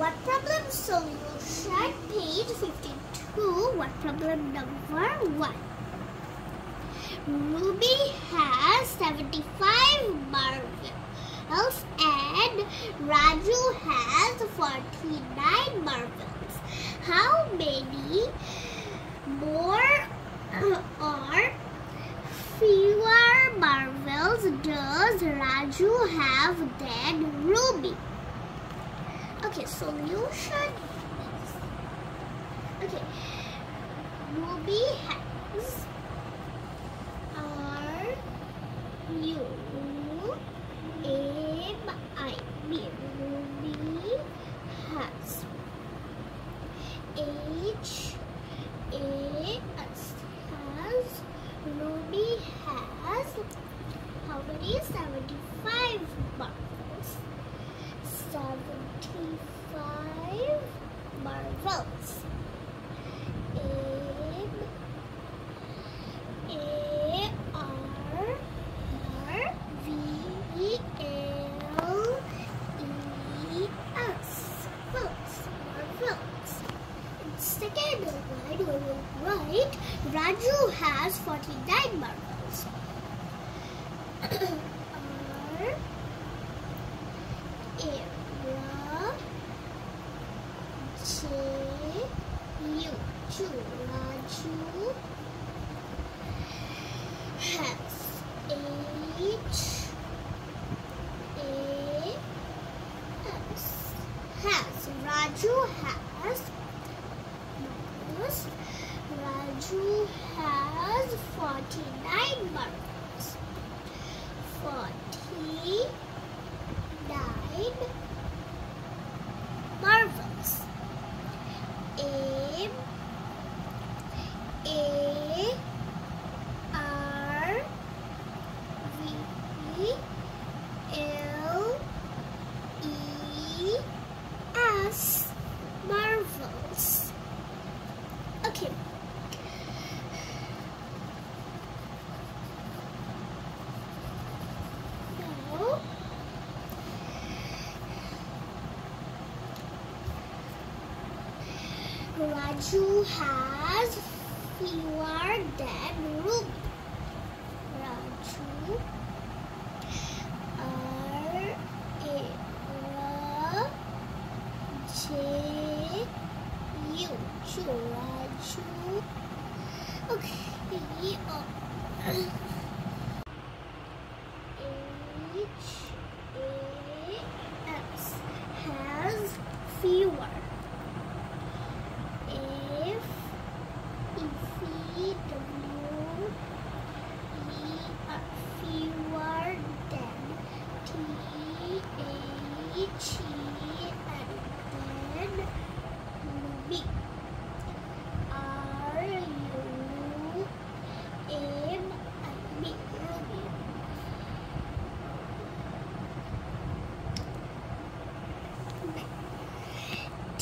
Word problem solution, page 52. What problem number 1. Ruby has 75 marbles and Raju has 49 marbles. How many more or fewer marbles does Raju have than Ruby? Okay, solution is okay. Ruby has are Ruby has H A S has Ruby has how many seventy five buttons seven. 25 marvels. In A R R V E L E S. Votes, second It's right we will write Raju has 49 marvels. air. J U Ju Raju has H A S has Raju has marbles. Raju has 49 marbles. 49 marbles. M A R V L E S marvels. Okay. Now Raju has fewer than Ruby. Raju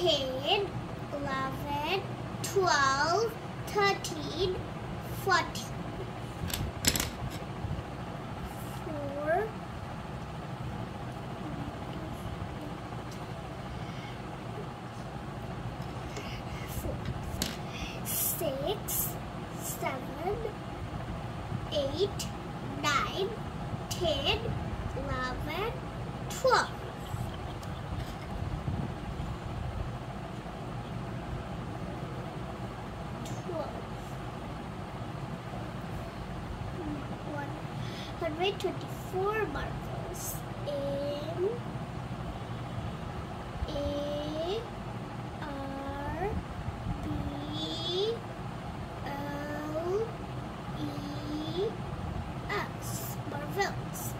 10, 11, 12, 13, 14. 4, four six, seven, eight, nine, ten, eleven, twelve. Hundred twenty-four marbles. M A R B L E S marvels.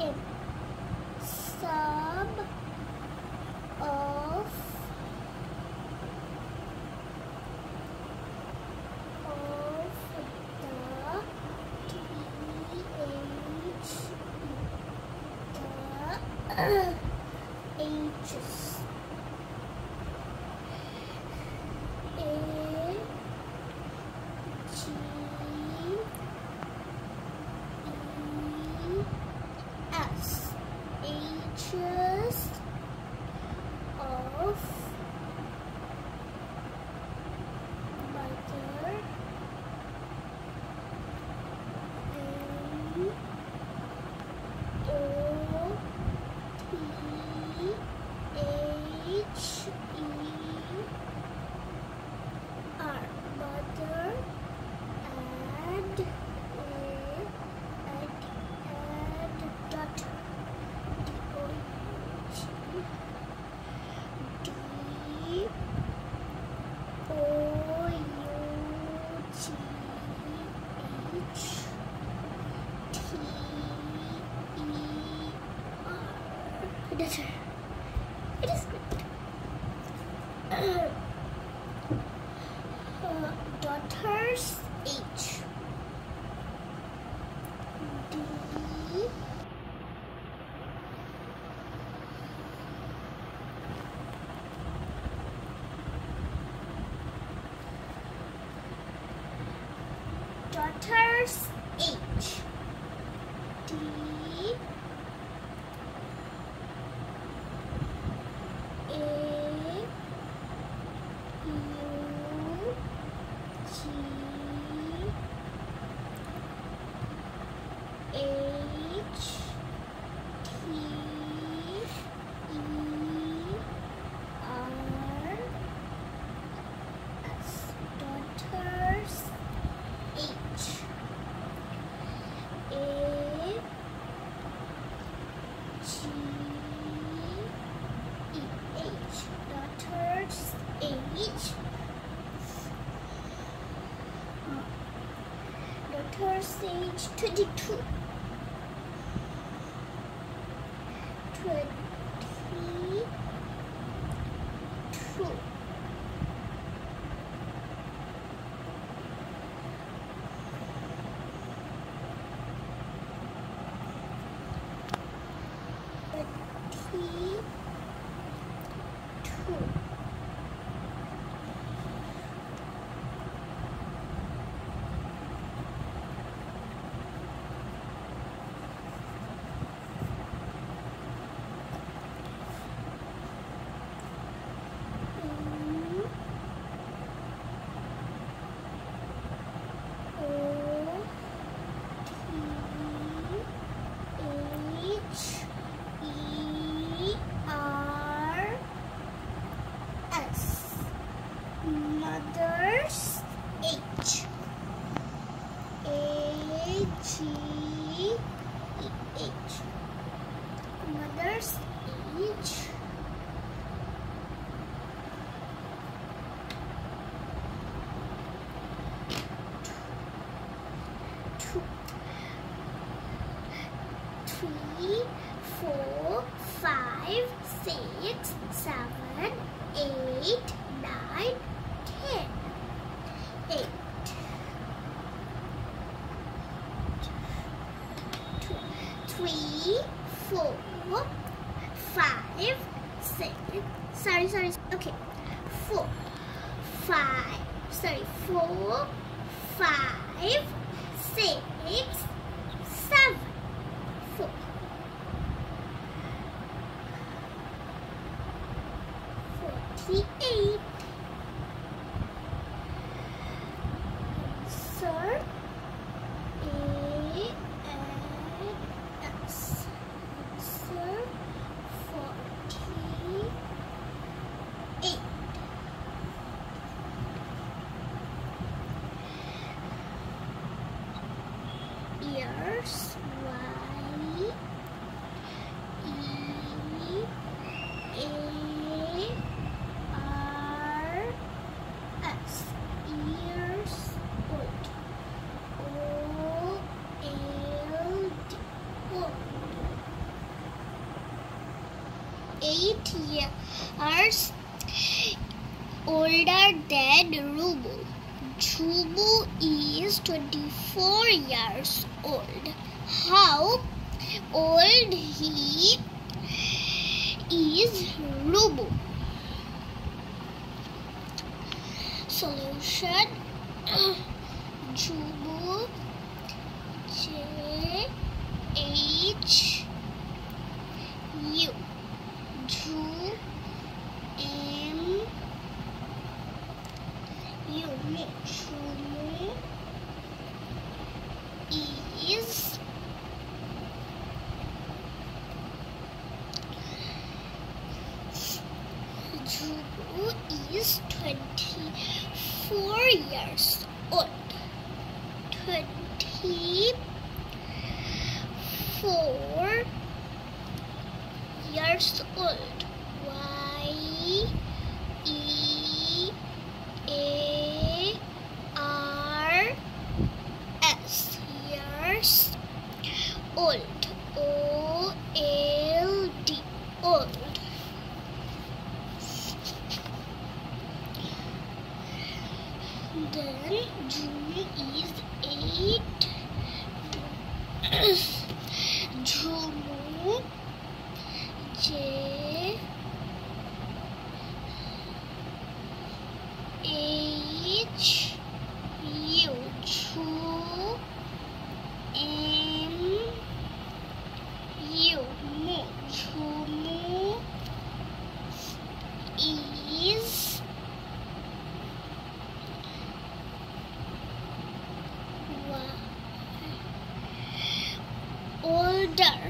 If and 22. 22. G E H. Mother's H. three, four, five, six. Sorry, sorry. Okay, four, five. Sorry, four, five, six. years older than Rubu. Rubu is 24 years old. How old he is Rubu? Solution. åt, twenty, four years old. Y E A June. June is eight. June. eight. water.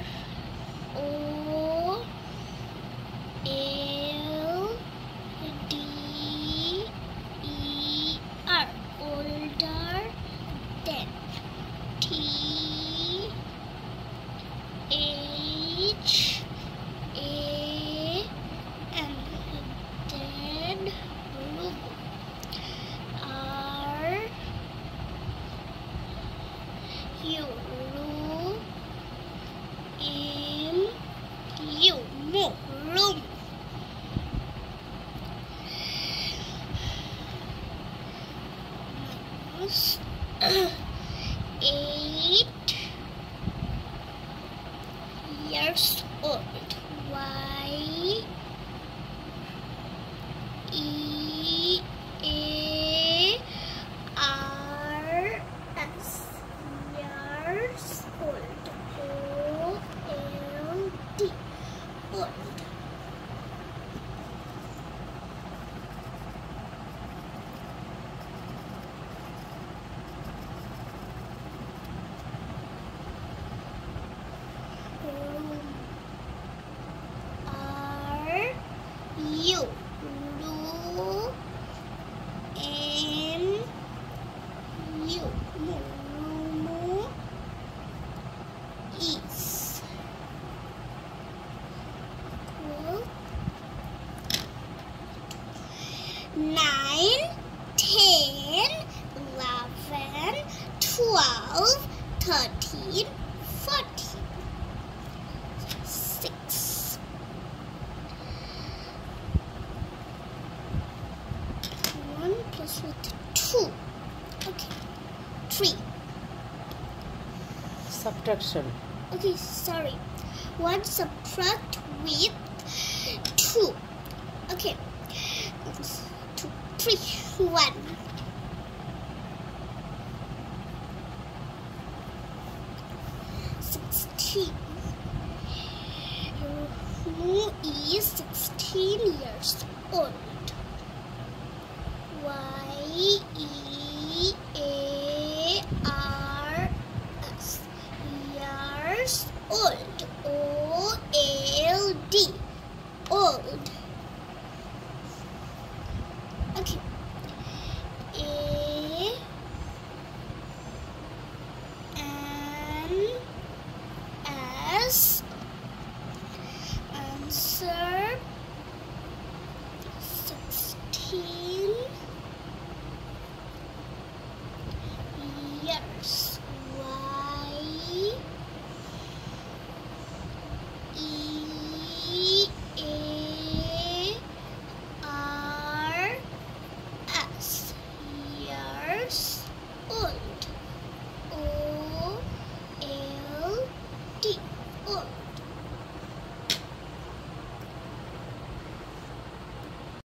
2. Okay. 3. Subtraction. Okay, sorry. 1 subtract with 2. Okay. two, three, one. tea.